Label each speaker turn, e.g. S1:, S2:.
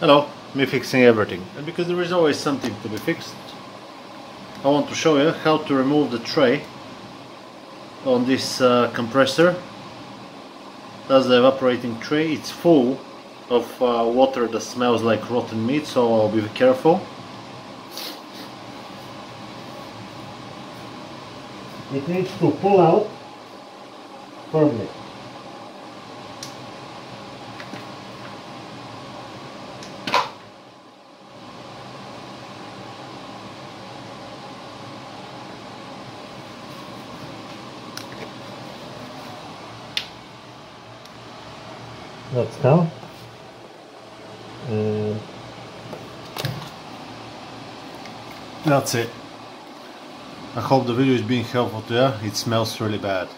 S1: Hello, me fixing everything. And because there is always something to be fixed, I want to show you how to remove the tray on this uh, compressor. That's the evaporating tray. It's full of uh, water that smells like rotten meat, so I'll be careful. It needs to pull out firmly. That's down. And that's it. I hope the video is being helpful to you. It smells really bad.